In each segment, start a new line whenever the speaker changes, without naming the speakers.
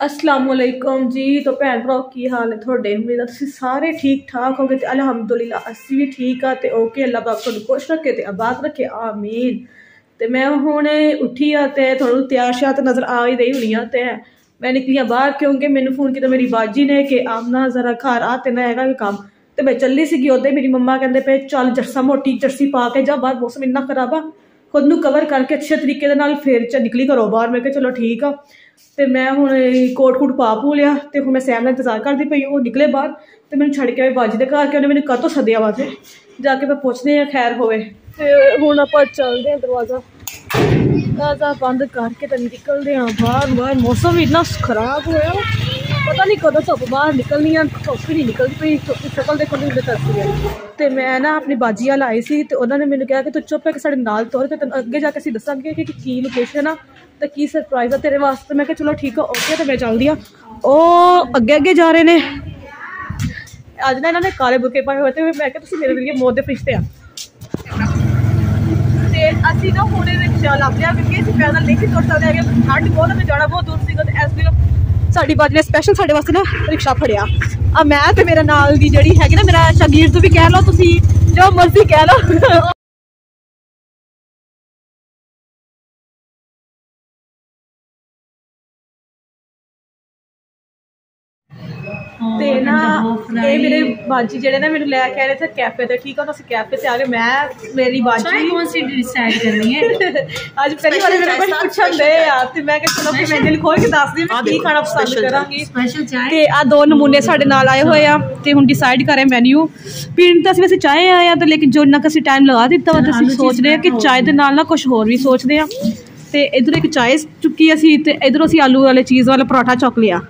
ਅਸਲਾਮ ਵਾਲੇਕੁਮ ਜੀ ਤੋਂ ਭੈਣ ਭਰਾ ਕੀ ਹਾਲ ਹੈ ਤੁਹਾਡੇ? ਉਮੀਦ ਹੈ ਤੁਸੀਂ ਸਾਰੇ ਠੀਕ ਠਾਕ ਹੋਗੇ ਤੇ ਅਲਹਮਦੁਲਿਲਾ, ਅਸੀਂ ਵੀ ਠੀਕ ਆ ਤੇ ਓਕੇ ਅੱਲਾਹ ਪਾਕ ਤੁਹਾਨੂੰ ਖੁਸ਼ ਰੱਖੇ ਤੇ ਆਬਾਦ ਰੱਖੇ। ਆਮੀਨ। ਤੇ ਮੈਂ ਹੁਣ ਉੱਠੀ ਆ ਤੇ ਤੁਹਾਨੂੰ ਤਿਆਰ ਸ਼ਾਤ ਨਜ਼ਰ ਆ ਹੀ ਰਹੀ ਹੋਣੀ ਆ ਤੇ ਮੈਂ ਨਿਕਲੀ ਆ ਬਾਹਰ ਕਿਉਂਕਿ ਮੈਨੂੰ ਫੋਨ ਕੀਤਾ ਮੇਰੀ ਬਾਜੀ ਨੇ ਕਿ ਆਮਨਾ ਜ਼ਰਾ ਘਰ ਆ ਤੇ ਨਾ ਹੈਗਾ ਕਿ ਕੰਮ। ਤੇ ਮੈਂ ਚੱਲੀ ਸੀਗੀ, ਉਹਦੇ ਮੇਰੀ ਮੰਮਾ ਕਹਿੰਦੇ ਪਏ, ਚੱਲ ਜਰਸਾ ਮੋਟੀ ਜਰਸੀ ਪਾ ਕੇ ਜਾ, ਬਾਹਰ ਮੌਸਮ ਇੰਨਾ ਖਰਾਬ ਆ। ਖੁਦ ਨੂੰ ਕਵਰ ਕਰਕੇ ਅੱਛੇ ਤਰੀਕੇ ਦੇ ਨਾਲ ਫੇਰ ਚ ਨਿਕਲੀ ਘਰੋਂ ਬਾਹਰ। ਮੈਂ ਕਿਹਾ ਚਲੋ ਠੀਕ ਆ। ਤੇ ਮੈਂ ਹੁਣ ਕੋਟ ਕੋਟ ਪਾ ਪੂ ਲਿਆ ਤੇ ਹੁਣ ਮੈਂ ਸੈਮ ਦਾ ਇੰਤਜ਼ਾਰ ਕਰਦੀ ਪਈ ਉਹ ਨਿਕਲੇ ਬਾਹਰ ਤੇ ਮੈਨੂੰ ਛੱਡ ਕੇ ਆਏ ਬਾਜੀ ਦੇ ਘਰ ਕਿ ਉਹਨੇ ਮੈਨੂੰ ਕਾਹਤੋਂ ਸੱਦਿਆ ਵਾ ਤੇ? ਜਾ ਕੇ ਮੈਂ ਪੁੱਛਦੇ ਆ ਖੈਰ ਹੋਵੇ। ਤੇ ਹੁਣ ਆਪਾਂ ਚੱਲਦੇ ਆ ਦਰਵਾਜ਼ਾ। ਦਰਵਾਜ਼ਾ ਬੰਦ ਕਰਕੇ ਤੇ ਨਿਕਲਦੇ ਆ ਬਾਹਰ ਬਾਹਰ ਮੌਸਮ ਵੀ ਇੰਨਾ ਖਰਾਬ ਹੋਇਆ। ਪਤਾ ਨਹੀਂ ਕਦੋਂ ਧੁੱਪ ਬਾਹਰ ਨਿਕਲਣੀ ਆ, ਧੁੱਪ ਨਹੀਂ ਨਿਕਲਦੀ ਪਈ ਸ਼ਕਲ ਦੇਖਣ ਨੂੰ ਤਰਸੀ ਹੈ ਤੇ ਮੈਂ ਨਾ ਆਪਣੀ ਬਾਜੀ ਵਾਲ ਆਈ ਸੀ ਤੇ ਉਹਨਾਂ ਨੇ ਮੈਨੂੰ ਕਿਹਾ ਕਿ ਤੂੰ ਚੁੱਪ ਹੈ ਕਿ ਸਾਡੇ ਨਾਲ ਤੁਰ ਤੇ ਤੈਨੂੰ ਅੱਗੇ ਜਾ ਕੇ ਅਸੀਂ ਦੱਸਾਂਗੇ ਕਿ ਕੀ ਲੋਕੇਸ਼ਨ ਆ ਤੇ ਕੀ ਸਰਪ੍ਰਾਈਜ਼ ਆ ਤੇਰੇ ਵਾਸਤੇ। ਮੈਂ ਕਿਹਾ ਚਲੋ ਠੀਕ ਆ ਓਕੇ ਤੇ ਮੈਂ ਚੱਲਦੀ ਆ। ਉਹ ਅੱਗੇ ਅੱਗੇ ਜਾ ਰਹੇ ਨੇ। ਅੱਜ ਨਾ ਇਹਨਾਂ ਨੇ ਕਾਲੇ ਬੁਕੇ ਪਾਏ ਹੋਏ ਤੇ ਮੈਂ ਕਿਹਾ ਤੁਸੀਂ ਮੇਰੇ ਲਈ ਮੌਤ ਦੇ ਫਰਿਸ਼ਤੇ ਆ। ਤੇ ਅਸੀਂ ਨਾ ਹੁਣੇ ਰਿਕਸ਼ਾ ਲੱਭ ਲਿਆ ਕਿਉਂਕਿ ਅਸੀਂ ਪੈਦਲ ਨਹੀਂ ਸੀ ਤੁਰ ਸਕਦੇ ਹੈਗੇ, ਠੰਡ ਬਹੁਤ ਹੈ ਜਾਣਾ ਬਹੁਤ ਦੂਰ ਸੀਗਾ ਤੇ ਇਸ ਲਈ ਸਾਡੀ ਬਾਜੀ ਨੇ ਸਪੈਸ਼ਲ ਸਾਡੇ ਵਾਸਤੇ ਨਾ ਰਿਕਸ਼ਾ ਫੜਿਆ। ਆ ਮੈਂ ਤੇ ਮੇਰੇ ਨਾਲ ਦੀ ਜਿਹੜੀ ਹੈਗੀ ਨਾ, ਮੇਰਾ ਸ਼ਗੀਰ ਤੋਂ ਵੀ ਕਹਿ ਲਓ, ਤੁਸੀਂ ਜੋ ਮਰਜ਼ੀ ਕਹਿ ਲਓ। ਇਹ ਮੇਰੇ ਬਾਜੀ ਜਿਹੜੇ ਨਾ ਮੈਨੂੰ ਲੈ ਕੇ ਆਏ ਰਹੇ ਕੈਫੇ ਤੇ ਠੀਕ ਆ ਤਾਂ ਕੈਫੇ ਤੇ ਆ ਗਏ। ਮੈਂ ਮੇਰੀ ਬਾਜੀ
ਕੌਣ ਸੀ ਡਿਸਾਈਡ ਕਰਨੀ ਹੈ?
ਅੱਜ ਪਹਿਲੀ ਵਾਰ ਮੇਰੇ ਕੋਲ ਪੁੱਛਣ ਦੇ ਆ ਤੇ ਮੈਂ ਕਿਹਾ ਚਲੋ ਕਿ ਮੈਂ ਦਿਲ ਖੋਲ ਕੇ ਦੱਸਦੀ ਮੈਂ ਕੀ ਖਾਣਾ ਪਸੰਦ ਕਰਾਂਗੀ।
ਸਪੈਸ਼ਲ ਚਾਹ
ਤੇ ਆ ਦੋ ਨਮੂਨੇ ਸਾਡੇ ਨਾਲ ਆਏ ਹੋਏ ਆ ਤੇ ਹੁਣ ਡਿਸਾਈਡ ਕਰੇ ਮੈਨੂ ਪੀਣ ਤਾਂ ਅਸੀਂ ਵੈਸੇ ਚਾਹੇ ਆਏ ਆ ਤਾਂ ਲੇਕਿਨ ਜੋ ਨਾ ਅਸੀਂ ਟਾਈਮ ਲਗਾ ਦਿੱਤਾ ਵਾ ਤਾਂ ਸੋਚ ਰਹੇ ਆ ਕਿ ਚਾਹ ਦੇ ਨਾਲ ਨਾ ਕੁਝ ਹੋਰ ਵੀ ਸੋਚਦੇ ਆ ਤੇ ਇਧਰ ਇੱਕ ਚਾਹ ਚੁੱਕੀ ਅਸੀਂ ਤੇ ਇਧਰੋਂ ਅਸੀਂ ਆਲੂ ਵਾਲੇ ਚੀਜ਼ ਵਾਲਾ ਪਰੌਠਾ ਚੁੱਕ ਲਿਆ।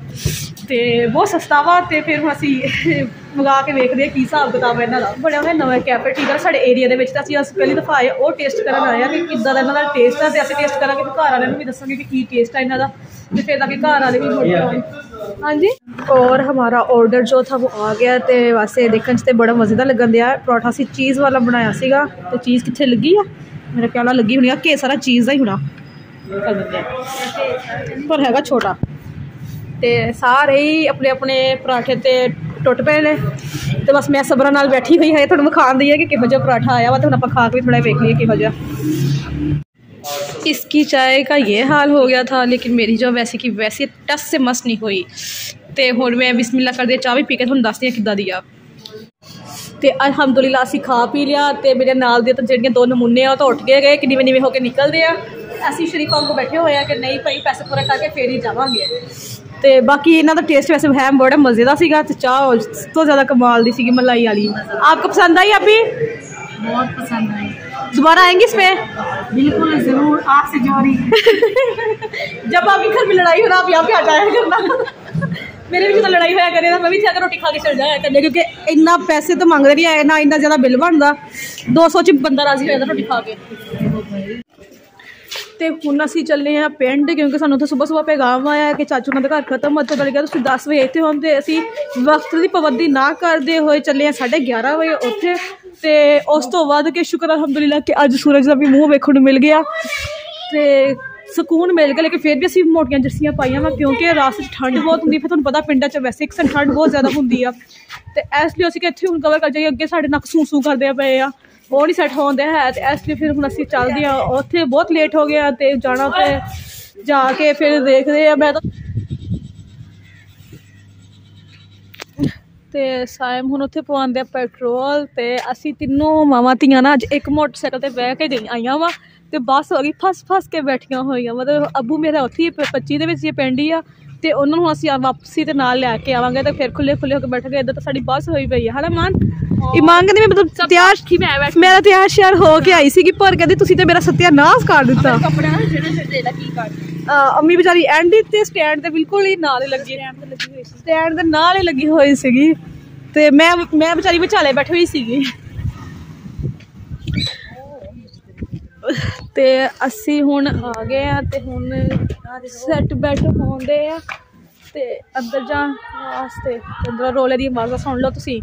ਤੇ ਬਹੁਤ ਸਸਤਾ ਵਾ ਤੇ ਫਿਰ ਹੁਣ ਅਸੀਂ ਮੰਗਾ ਕੇ ਵੇਖਦੇ ਆ ਕੀ ਹਿਸਾਬ ਕਿਤਾਬ ਇਹਨਾਂ ਦਾ। ਬੜਿਆ ਉਹਨੇ ਨਵਾਂ ਕੈਫੇ ਠੀਕ ਆ, ਸਾਡੇ ਏਰੀਆ ਦੇ ਵਿੱਚ ਤਾਂ ਅਸੀਂ ਅਸ ਪਹਿਲੀ ਦਫਾ ਆਏ, ਉਹ ਟੇਸਟ ਕਰਨ ਆਏ ਆ ਕਿ ਕਿੱਦਾਂ ਦਾ ਇਹਨਾਂ ਦਾ ਟੇਸਟ ਆ ਤੇ ਅਸੀਂ ਟੇਸਟ ਕਰਾਂਗੇ ਤੇ ਘਰ ਵਾਲਿਆਂ ਨੂੰ ਵੀ ਦੱਸਾਂਗੇ ਕਿ ਕੀ ਟੇਸਟ ਆ ਇਹਨਾਂ ਦਾ ਤੇ ਫਿਰ ਤਾਂ ਘਰ ਵਾਲੇ ਵੀ ਮੋਟੇ ਹੋਣ ਹਾਂਜੀ? ਔਰ ਹਮਾਰਾ ਆਰਡਰ ਜੋ ਥਾ ਉਹ ਆ ਗਿਆ ਤੇ ਵਾਸੇ ਦੇਖਣ ਚ ਤੇ ਬੜਾ ਮਜ਼ੇਦਾਰ ਲੱਗਣ ਦਿਆ। ਪਰੌਠਾ ਸੀ ਚੀਜ਼ ਵਾਲਾ ਬਣਾਇਆ ਸੀਗਾ ਤੇ ਚੀਜ਼ ਕਿੱਥੇ ਲੱਗੀ ਆ? ਮੇਰਾ ਖਿਆਲ ਲੱਗੀ ਹੋਣੀ ਆ ਕਿ ਸਾਰਾ ਚੀਜ਼ ਦਾ ਹੀ ਹੋਣਾ। ਪਰ ਹੈਗਾ ਛੋਟਾ। ਤੇ ਸਾਰੇ ਹੀ ਆਪਣੇ ਆਪਣੇ ਪਰਾਠੇ ਤੇ ਟੁੱਟ ਪਏ ਨੇ ਤੇ ਬਸ ਮੈਂ ਸਬਰਾਂ ਨਾਲ ਬੈਠੀ ਹੋਈ ਹੈ ਤੁਹਾਨੂੰ ਵਿਖਾਉਣ ਦੀ ਹੈ ਕਿ ਕਿਹੋ ਜਿਹਾ ਪਰਾਠਾ ਆਇਆ ਵਾ ਤੇ ਹੁਣ ਆਪਾਂ ਖਾ ਕੇ ਥੋੜਾ ਵੇਖ ਲਈਏ ਕਿਹੋ ਜਿਹਾ इसकी चाय का ये हाल हो गया था लेकिन मेरी जो वैसे की वैसे टस से मस नहीं हुई ਤੇ ਹੁਣ ਮੈਂ ਬਿਸਮਿਲ੍ਲਾ ਕਰਦੇ ਚਾਹ ਵੀ ਪੀ ਕੇ ਤੁਹਾਨੂੰ ਦੱਸਦੀ ਹਾਂ ਕਿੱਦਾਂ ਦੀ ਆ ਤੇ ਅਲਹਮਦੁਲਿਲਾ ਅਸੀਂ ਖਾ ਪੀ ਲਿਆ ਤੇ ਮੇਰੇ ਨਾਲ ਦੇ ਤਾਂ ਜਿਹੜੀਆਂ ਦੋ ਨਮੂਨੇ ਆ ਉਹ ਤਾਂ ਉੱਠ ਗਏ ਗਏ ਕਿ ਨੀਵੇਂ ਨੀਵੇਂ ਹੋ ਕੇ ਨਿਕਲਦੇ ਆ ਅਸੀਂ ਸ਼ਰੀਫਾਂ ਕੋ ਬੈਠੇ ਹੋਏ ਆ ਕਿ ਨਹੀਂ ਭਾਈ ਪੈਸੇ ਪੂਰੇ ਕਰਕੇ ਫੇਰ ਹੀ ਜਾਵਾਂਗੇ ਤੇ ਬਾਕੀ ਇਹਨਾਂ ਦਾ ਟੇਸਟ ਵੈਸੇ ਹੈ ਬੜਾ ਮਜ਼ੇ ਦਾ ਸੀਗਾ ਤੇ ਚਾਹ ਉਸ ਤੋਂ ਜ਼ਿਆਦਾ ਕਮਾਲ ਦੀ ਸੀਗੀ ਮਲਾਈ ਵਾਲੀ ਆਪਕੋ ਪਸੰਦ आई अभी
बहुत पसंद आई
दोबारा आएंगे इसमें
बिल्कुल जरूर आपसे जोड़ी
जब आपके घर में लड़ाई हो ना आप यहाँ पे आ जाया करना ਮੇਰੇ ਵੀ ਜਦੋਂ ਲੜਾਈ ਹੋਇਆ ਕਰੇ ਤਾਂ ਮੈਂ ਵੀ ਇੱਥੇ ਆ ਕੇ ਰੋਟੀ ਖਾ ਕੇ ਚਲ ਜਾਇਆ ਕਰਨੇ ਕਿਉਂਕਿ ਇੰਨਾ ਪੈਸੇ ਤਾਂ ਮੰਗਦੇ ਨਹੀਂ ਆਏ ਨਾ ਇੰਨਾ ਜ਼ਿਆਦਾ ਬਿੱਲ ਬਣਦਾ 200 ਚ ਬੰਦਾ ਰਾਜ਼ੀ ਹੋ ਜਾਂਦਾ ਰੋਟੀ ਖਾ ਕੇ ਤੇ ਹੁਣ ਅਸੀਂ ਚੱਲੇ ਆ ਪਿੰਡ, ਕਿਉਂਕਿ ਸਾਨੂੰ ਉੱਥੇ ਸਵੇਰ ਸਵੇਰ ਪੈਗਾਮ ਆਇਆ ਕਿ ਚਾਚੂ ਨਾਲ ਦਾ ਘਰ ਖਤਮ ਹੋ ਚੁੱਕਾ ਗਿਆ ਤੁਸੀਂ 10 ਵਜੇ ਇੱਥੇ ਹੁੰਦੇ, ਅਸੀਂ ਵਕਤ ਦੀ ਪਾਬੰਦੀ ਨਾ ਕਰਦੇ ਹੋਏ ਚੱਲੇ ਆ 11:30 ਵਜੇ ਉੱਥੇ ਤੇ ਉਸ ਤੋਂ ਬਾਅਦ ਕਿ ਸ਼ੁਕਰ ਅਲਹਮਦੁਲਿਲਾ ਕਿ ਅੱਜ ਸੂਰਜ ਦਾ ਵੀ ਮੂੰਹ ਵੇਖਣ ਨੂੰ ਮਿਲ ਗਿਆ ਤੇ ਸਕੂਨ ਮਿਲ ਗਿਆ, ਲੇਕਿਨ ਫਿਰ ਵੀ ਅਸੀਂ ਮੋਟੀਆਂ ਜਰਸੀਆਂ ਪਾਈਆਂ ਵਾ, ਕਿਉਂਕਿ ਰਾਸਤੇ 'ਚ ਠੰਡ ਬਹੁਤ ਹੁੰਦੀ, ਫਿਰ ਤੁਹਾਨੂੰ ਪਤਾ ਪਿੰਡਾਂ 'ਚ ਵੈਸੇ ਇੱਕ ਠੰਡ ਬਹੁਤ ਜ਼ਿਆਦਾ ਹੁੰਦੀ ਆ ਤੇ ਇਸ ਲਈ ਅਸੀਂ ਕਿ ਇੱਥੇ ਹੁਣ ਕਵਰ ਕਰ ਜਾਈਏ, ਅੱਗੇ ਸਾਡੇ ਨੱਕ ਸੂ ਸੂ ਕਰਦੇ ਪਏ ਆ। ਉਹ ਨਹੀਂ ਸੈੱਟ ਹੋਉਂਦੇ ਹੈ ਤੇ ਇਸ ਲਈ ਫਿਰ ਹੁਣ ਅਸੀਂ ਚੱਲਦੇ ਆ ਉੱਥੇ ਬਹੁਤ ਲੇਟ ਹੋ ਗਿਆ ਤੇ ਜਾਣਾ ਤੇ ਜਾ ਕੇ ਫਿਰ ਦੇਖਦੇ ਆ ਮੈਂ ਤਾਂ ਤੇ ਸਾਇਮ ਹੁਣ ਉੱਥੇ ਪਵਾਉਂਦੇ ਆ ਪੈਟਰੋਲ ਤੇ ਅਸੀਂ ਤਿੰਨੋਂ ਮਾਵਾਂ ਧੀਆਂ ਨਾ ਅੱਜ ਇੱਕ ਮੋਟਰਸਾਈਕਲ ਤੇ ਬਹਿ ਕੇ ਗਈ ਆਈਆਂ ਵਾ। ਤੇ ਬੱਸ ਹੋ ਗਈ। ਫਸ ਫਸ ਕੇ ਬੈਠੀਆਂ ਹੋਈਆਂ। ਮਤਲਬ ਅੱਬੂ ਮੇਰਾ ਉੱਥੇ ਹੀ 25 ਦੇ ਵਿੱਚ ਹੀ ਪਿੰਡ ਹੀ ਆ। ਤੇ ਉਹਨਾਂ ਨੂੰ ਅਸੀਂ ਵਾਪਸੀ ਤੇ ਨਾਲ ਲੈ ਕੇ ਆਵਾਂਗੇ ਤੇ ਫਿਰ ਖੁੱਲੇ ਖੁੱਲੇ ਹੋ ਕੇ ਬੈਠ ਗਏ। ਇਦਾਂ ਤਾਂ ਸਾਡੀ ਬੱਸ ਹੋਈ ਪਈ ਹੈ ਹਨਾ ਮਾਨ? ਇਹ ਮੰਗਦੇ ਮੈਂ ਮਤਲਬ ਤਿਆਰ
ਠੀਕ ਮੈਂ ਬੈਠ।
ਮੇਰਾ ਤਿਆਰ ਸ਼ਿਆਰ ਹੋ ਕੇ ਆਈ ਸੀ ਕਿ ਪਰ ਕਹਿੰਦੇ ਤੁਸੀਂ ਤੇ ਮੇਰਾ ਸਤਿਆਨਾਸ਼ ਕਰ ਦਿੱਤਾ।
ਕੱਪੜਾ ਜਿਹੜਾ ਸਿਰ ਦਾ ਕੀ
ਕਰ ਅੰਮੀ ਵਿਚਾਰੀ ਐਂਡ ਤੇ ਦੇ ਨਾਲ ਹੀ ਲੱਗੀ ਹੋਈ ਸੀਗੀ। ਤੇ ਮੈਂ ਮੈਂ ਵਿਚਾਰੀ ਵਿਚਾਲੇ ਬੈਠੀ ਹੋਈ ਸੀਗੀ। ਤੇ ਅਸੀਂ ਹੁਣ ਆ ਗਏ ਆ ਤੇ ਹੁਣ ਸੈੱਟ ਬੈਠ ਹੋਉਂਦੇ ਆ। ਤੇ ਅੰਦਰ ਜਾਣ ਵਾਸਤੇ। ਅੰਦਰ ਰੋਲੇ ਦੀ ਆਵਾਜ਼ਾਂ ਸੁਣ ਲਓ ਤੁਸੀਂ।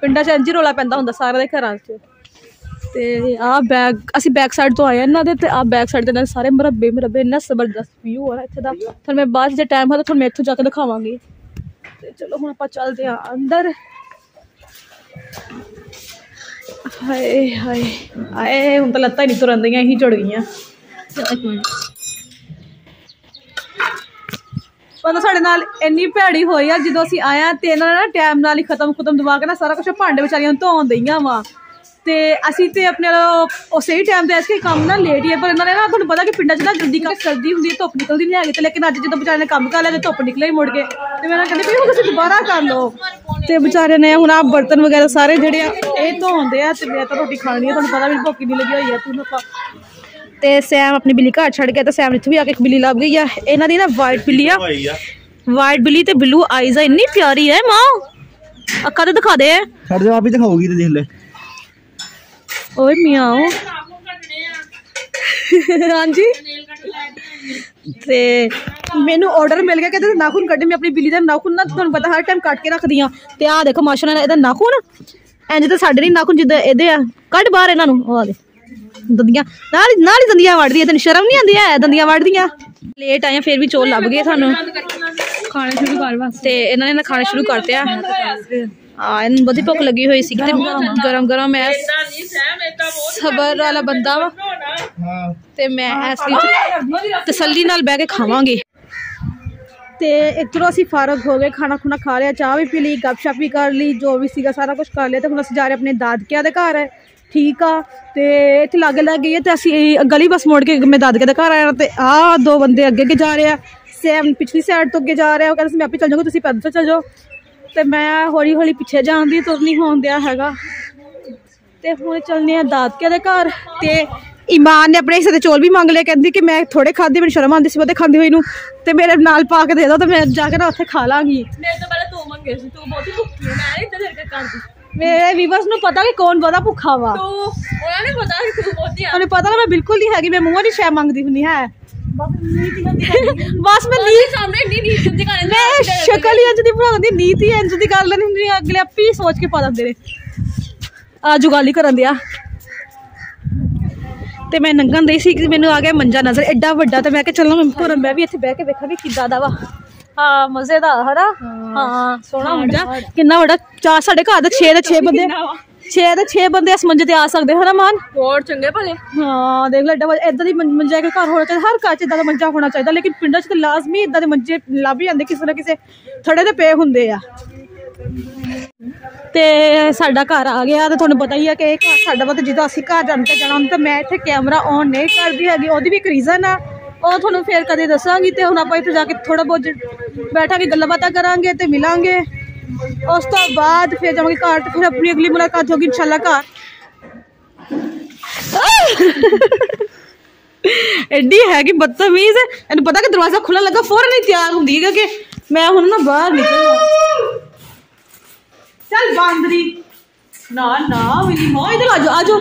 ਪਿੰਡਾਂ 'ਚ ਇੰਜ ਹੀ ਰੋਲਾ ਪੈਂਦਾ ਹੁੰਦਾ ਸਾਰਿਆਂ ਦੇ ਘਰਾਂ 'ਚ। ਤੇ ਆ ਬੈਕ ਅਸੀਂ ਬੈਕ ਸਾਈਡ ਤੋਂ ਆਏ ਆ ਇਹਨਾਂ ਦੇ ਤੇ ਆ ਬੈਕ ਸਾਈਡ ਦੇ ਨਾਲ ਸਾਰੇ ਮਰੱਬੇ ਮਰੱਬੇ, ਇੰਨਾ ਜ਼ਬਰਦਸਤ ਵਿਊ ਆ ਨਾ ਇੱਥੇ ਦਾ। ਤੁਹਾਨੂੰ ਮੈਂ ਬਾਅਦ 'ਚ ਜੇ ਟਾਈਮ ਹੋਇਆ ਤਾਂ ਤੁਹਾਨੂੰ ਮੈਂ ਇੱਥੋਂ ਜਾ ਕੇ ਦਿਖਾਵਾਂਗੀ। ਤੇ ਚਲੋ ਹੁਣ ਆਪਾਂ ਚੱਲਦੇ ਆ ਅੰਦਰ। ਹਾਏ ਹਾਏ ਆਏ ਹੁਣ ਤਾਂ ਲੱਤਾਂ ਹੀ ਨਹੀਂ ਤੁਰੰਦੀਆਂ ਹੀ ਜੁੜ ਗਈਆਂ।
ਇੱਕ ਮਿੰਟ
ਪਤਾ ਸਾਡੇ ਨਾਲ ਇੰਨੀ ਭੈੜੀ ਹੋਈ ਆ, ਜਦੋਂ ਅਸੀਂ ਆਇਆ ਤੇ ਇਹਨਾਂ ਨੇ ਨਾ ਟਾਈਮ ਨਾਲ ਹੀ ਖਤਮ ਖਤਮ ਦਵਾ ਕੇ ਨਾ ਸਾਰਾ ਕੁਝ ਭਾਂਡੇ ਵਿਚਾਰੀਆਂ ਨੂੰ ਧੋਣ ਦਈਆਂ ਵਾ। ਤੇ ਅਸੀਂ ਤੇ ਆਪਣੇ ਉਹ ਸਹੀ ਟਾਈਮ ਤੇ ਐਸਕੇ ਕੰਮ ਨਾ ਲੇਟ ਹੀ ਆ, ਪਰ ਇਹਨਾਂ ਨੇ ਨਾ ਤੁਹਾਨੂੰ ਪਤਾ ਕਿ ਪਿੰਡਾਂ 'ਚ ਨਾ ਜਲਦੀ ਕੰਮ ਸਰਦੀ ਹੁੰਦੀ ਹੈ ਧੁੱਪ ਨਿਕਲਦੀ ਨਹੀਂ ਹੈਗੀ ਤੇ ਲੇਕਿਨ ਅੱਜ ਜਦੋਂ ਵਿਚਾਰੇ ਨੇ ਕੰਮ ਕਰ ਲਿਆ ਤੇ ਧੁੱਪ ਨਿਕਲੇ ਹੀ ਮੁੜ ਕੇ ਤੇ ਮੈਂ ਕਹਿੰਦੀ ਵੀ ਹੁਣ ਤੁਸੀਂ ਦੁਬਾਰਾ ਕਰ ਲਓ। ਤੇ ਵਿਚਾਰੇ ਨੇ ਹੁਣ ਆ ਬਰਤਨ ਵਗੈਰਾ ਸਾਰੇ ਜਿਹੜੇ ਆ, ਇਹ ਧੋਂਦੇ ਆ ਤੇ ਮੈਂ ਤਾਂ ਰੋਟੀ ਖਾਣੀ ਆ, ਤੁਹਾਨੂੰ ਪਤਾ ਵੀ ਭੁੱਖ ਨਹੀਂ ਲੱਗੀ ਹੋਈ ਆ, ਤੂੰ ਆਪਾਂ ਤੇ ਸੈਮ ਆਪਣੀ ਬਿੱਲੀ ਘਰ ਛੱਡ ਗਿਆ ਤੇ ਸੈਮ ਇੱਥੇ ਵੀ ਆ ਕੇ ਇੱਕ ਬਿੱਲੀ ਲੱਭ ਗਈ ਆ। ਇਹਨਾਂ ਦੀ ਨਾ ਵਾਈਟ ਬਿੱਲੀ ਆ। ਵਾਈਟ ਬਿੱਲੀ ਤੇ ਬਲੂ ਆਈਜ਼ ਆ ਇੰਨੀ ਪਿਆਰੀ ਹੈ ਮਾਂ। ਅੱਖਾਂ ਤੇ ਦਿਖਾ ਦੇ।
ਛੱਡ ਜਾ ਆਪ ਹੀ ਦਿਖਾਉਗੀ ਤੇ ਦੇਖ ਲੈ।
ਓਏ ਮਿਆਓ। ਹਾਂਜੀ। ਤੇ ਮੈਨੂੰ ਆਰਡਰ ਮਿਲ ਗਿਆ ਕਹਿੰਦੇ ਨਾਖੂਨ ਕੱਢੇ ਮੈਂ ਆਪਣੀ ਬਿੱਲੀ ਦਾ ਨਾਖੂਨ ਨਾ ਤੁਹਾਨੂੰ ਪਤਾ ਹਰ ਟਾਈਮ ਕੱਟ ਕੇ ਰੱਖਦੀ ਆ। ਤੇ ਆਹ ਦੇਖੋ ਮਾਸ਼ਾਅੱਲਾ ਇਹਦਾ ਨਾਖੂਨ। ਇੰਜ ਤਾਂ ਸਾਡੇ ਨਹੀਂ ਨਾਖੂਨ ਜਿੱਦਾਂ ਇਹਦੇ ਆ। ਕੱਢ ਬਾਹਰ ਇਹਨਾਂ ਨੂੰ। ਉਹ ਆ ਦੇ। ਦੰਦੀਆਂ ਨਾਲ ਹੀ- ਨਾਲ ਹੀ ਦੰਦੀਆਂ ਵੜਦੀਆਂ ਤੈਨੂੰ ਸ਼ਰਮ ਨਹੀਂ ਆਉਂਦੀ ਐ? ਦੰਦੀਆਂ ਵੜਦੀਆਂ। ਲੇਟ ਆਏ ਆ ਫਿਰ ਵੀ ਚੋਲ ਲੱਭ ਗਏ ਸਾਨੂੰ।
ਖਾਣਾ ਸ਼ੁਰੂ ਕਰ ਬਸ।
ਤੇ ਇਹਨਾਂ ਨੇ ਨਾ ਖਾਣਾ ਸ਼ੁਰੂ ਕਰਤੇ ਆ। ਹਾਂ ਇਹਨੂੰ ਬਹੁਤੀ ਭੁੱਖ ਲੱਗੀ ਹੋਈ ਸੀ ਤੇ ਗਰਮ ਗਰਮ ਐ। ਸਬਰ ਵਾਲਾ ਬੰਦਾ ਵਾ।
ਹਾਂ।
ਤੇ ਮੈਂ ਇਸ ਲਈ ਤਸੱਲੀ ਨਾਲ ਬਹਿ ਕੇ ਖਾਵਾਂਗੇ। ਤੇ ਚਲੋ ਅਸੀਂ ਫਾਰਗ ਹੋ ਗਏ, ਖਾਣਾ ਖੁਣਾ ਖਾ ਲਿਆ, ਚਾਹ ਵੀ ਪੀ ਲਈ, ਗੱਪਸ਼ਪ ਵੀ ਕਰ ਲਈ, ਜੋ ਵੀ ਸੀਗਾ ਸਾਰਾ ਕੁਝ ਕਰ ਲਿਆ ਤੇ ਹੁਣ ਅਸੀਂ ਜਾ ਰਹੇ ਆਪਣੇ ਦਾਦਕਿਆਂ ਦੇ ਘਰ। ਠੀਕ ਆ, ਤੇ ਇੱਥੇ ਲਾਗੇ ਲੱਗ ਗਈ ਹੈ ਤੇ ਅਸੀਂ ਗਲੀ ਬਸ ਮੋੜ ਕੇ ਮੈਂ ਦਾਦਕੇ ਦੇ ਘਰ ਆਇਆ ਤੇ ਆਹ ਦੋ ਬੰਦੇ ਅੱਗੇ ਅੱਗੇ ਜਾ ਰਹੇ ਆ। ਸੈਮ ਪਿਛਲੀ ਸਾਈਡ ਤੋਂ ਅੱਗੇ ਜਾ ਰਿਹਾ ਉਹ ਕਹਿੰਦਾ ਸੀ, ਮੈਂ ਆਪੇ ਚੱਲ ਜਾਊਂਗਾ, ਤੁਸੀਂ ਪੈਦਲ ਚੱਲ ਜਾਓ। ਤੇ ਮੈਂ ਹੌਲੀ ਹੌਲੀ ਪਿੱਛੇ ਜਾਣ ਦੀ ਤੁਰ ਨਹੀਂ ਹੋਣ ਦਿਆ ਹੈਗਾ। ਤੇ ਹੁਣ ਚੱਲਨੇ ਆ ਦਾਦਕਿਆਂ ਦੇ ਘਰ ਤੇ ਇਮਾਨ ਨੇ ਆਪਣੇ ਹਿੱਸੇ ਦੇ ਚੌਲ ਵੀ ਮੰਗ ਲਏ ਕਹਿੰਦੀ ਕਿ ਮੈਂ ਥੋੜੇ ਖਾਦੇ ਮੈਨੂੰ ਸ਼ਰਮ ਆਉਂਦੀ ਸੀ ਉਹਦੇ ਖਾਂਦੀ ਹੋਈ ਨੂੰ ਤੇ ਮੇਰੇ ਨਾਲ ਪਾ ਕੇ ਦੇ ਦੋ ਤੇ ਮੈਂ ਜਾ ਕੇ ਨਾ ਉੱਥੇ ਖਾ ਲਾਂਗੀ।
ਮੇਰੇ ਤੋਂ ਪਹਿਲਾਂ ਤੂੰ ਮੰਗੇ ਸੀ ਤੂੰ ਬਹੁਤੀ ਭੁੱਖੀ ਹੈ ਮੈਂ ਇੱਧਰ ਇੱਧਰ ਕਰਦੀ
ਮੇਰੇ ਵੀਵਰਸ ਨੂੰ ਪਤਾ ਕਿ ਕੌਣ ਬਹੁਤਾ ਭੁੱਖਾ ਵਾ।
ਤੂੰ ਉਹਨਾਂ ਨੇ ਪਤਾ ਕਿ ਤੂੰ ਬਹੁਤੀ ਆ।
ਉਹਨੂੰ ਪਤਾ ਨਾ ਮੈਂ ਬਿਲਕੁਲ ਨਹੀਂ ਹੈਗੀ ਮੈਂ ਮੂੰਹੋਂ ਨਹੀਂ ਸ਼ੈ ਮੰਗਦੀ ਹੁੰਦੀ ਹੈ। ਬਸ ਮੈਂ ਨੀ
ਸਾਹਮਣੇ ਨਹੀਂ ਨਹੀਂ ਸਮਝ ਕਰ
ਮੈਂ ਸ਼ਕਲ ਹੀ ਇੰਜ ਦੀ ਬਣਾਉਂਦੀ ਨੀਤ ਹੀ ਇੰਜ ਦੀ ਕਰ ਲੈਣੀ ਹੁੰਦੀ ਅਗਲੇ ਆਪੇ ਸੋਚ ਕੇ ਪਾ ਦਿੰਦੇ ਨੇ। ਆ ਜੁਗਾਲੀ ਕਰਨ ਦਿਆ। ਤੇ ਮੈਂ ਨੰਗਣ ਦੇ ਸੀ ਕਿ ਮੈਨੂੰ ਆ ਗਿਆ ਮੰਜਾ ਨਜ਼ਰ ਐਡਾ ਵੱਡਾ ਤੇ ਮੈਂ ਕਿਹਾ ਚੱਲਾਂ ਮੈਂ ਤੁਰਨ ਮੈਂ ਵੀ ਇੱਥੇ ਬਹਿ ਕੇ ਵੇਖਾਂਗੀ ਕਿੱਦਾਂ ਦਾ ਵਾ। ਹਾਂ ਮਜ਼ੇਦਾਰ ਹਨਾ? ਹਾਂ ਸੋਹਣਾ ਮੰਜਾ ਕਿੰਨਾ ਵੱਡਾ ਚਾਰ ਸਾਡੇ ਘਰ ਦੇ 6 ਦੇ 6 ਬੰਦੇ। 6 ਦੇ 6 ਬੰਦੇ ਇਸ ਮੰਜੇ ਤੇ ਆ ਸਕਦੇ ਹਨਾ ਮਾਨ?
ਹੋਰ ਚੰਗੇ ਭਲੇ?
ਹਾਂ ਦੇਖ ਲੈ ਵੱਡਾ- ਏਦਾਂ ਦੀ ਮੰਜਾ ਇੱਕ ਘਰ ਹੋਣਾ ਚਾਹੀਦਾ ਹਰ ਘਰ 'ਚ ਇਦਾਂ ਦਾ ਮੰਜਾ ਹੋਣਾ ਚਾਹੀਦਾ ਲੇਕਿਨ ਪਿੰਡਾਂ 'ਚ ਤਾਂ ਲਾਜ਼ਮੀ ਇਦਾਂ ਦੇ ਮੰਜੇ ਲੱਭ ਜਾਂਦੇ ਕਿਸੇ ਨਾ ਕਿਸੇ ਥੜੇ ਤੇ ਪਏ ਹੁੰਦੇ ਆ। ਤੇ ਸਾਡਾ ਘਰ ਆ ਗਿਆ ਤੇ ਤੁਹਾਨੂੰ ਪਤਾ ਹੀ ਆ ਕਿ ਸਾਡਾ ਵਾ ਜਦੋਂ ਅਸੀਂ ਘਰ ਜਾਣ ਜਾਣਾ ਹੁੰਦਾ ਮੈਂ ਇੱਥੇ ਕੈਮਰਾ ਔਨ ਨਹੀਂ ਕਰਦੀ ਹੈਗੀ, ਉਹਦੀ ਵੀ ਇੱਕ ਰੀਜ਼ਨ ਆ। ਉਹ ਤੁਹਾਨੂੰ ਫੇਰ ਕਦੇ ਦੱਸਾਂਗੀ ਤੇ ਹੁਣ ਆਪਾਂ ਇੱਥੇ ਜਾ ਕੇ ਥੋੜਾ ਬਹੁਤ ਜ- ਬੈਠਾਂਗੇ, ਗੱਲਾਂ ਬਾਤਾਂ ਕਰਾਂਗੇ ਤੇ ਮਿਲਾਂਗੇ। ਉਸ ਤੋਂ ਬਾਅਦ ਫਿਰ ਜਾਵਾਂਗੇ ਘਰ ਤੇ ਫਿਰ ਆਪਣੀ ਅਗਲੀ ਮੁਲਾਕਾਤ ਹੋਗੀ ਇਨਸ਼ਾਅੱਲਾ ਘਰ। ਐਡੀ ਹੈਗੀ ਬਦਤਮੀਜ਼ ਇਹਨੂੰ ਪਤਾ ਕਿ ਦਰਵਾਜ਼ਾ ਖੁੱਲਣ ਲੱਗਾ, ਫੌਰਨ ਹੀ ਤਿਆਰ ਹੁੰਦੀ ਹੈ ਕਿ ਮੈਂ ਹੁਣ ਨਾ ਬਾਹਰ ਨਿਕਲਣਾ। ਚੱਲ ਬਾਂਦਰੀ। ਨਾ ਨਾ ਮੇਰੀ ਮਾਂ ਇਧਰ ਆ ਜਾ ਆ ਜਾ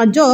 ਆ ਜਾ